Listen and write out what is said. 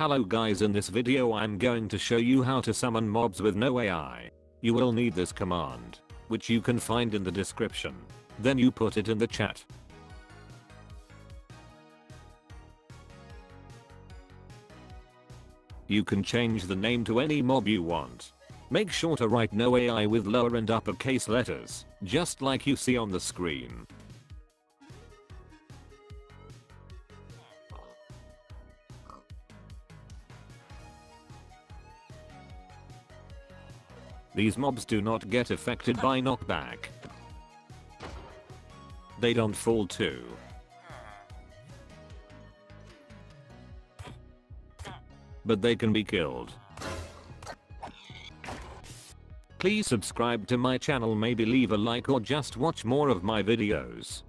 Hello guys in this video I'm going to show you how to summon mobs with no AI. You will need this command, which you can find in the description. Then you put it in the chat. You can change the name to any mob you want. Make sure to write no AI with lower and uppercase letters, just like you see on the screen. These mobs do not get affected by knockback. They don't fall too. But they can be killed. Please subscribe to my channel maybe leave a like or just watch more of my videos.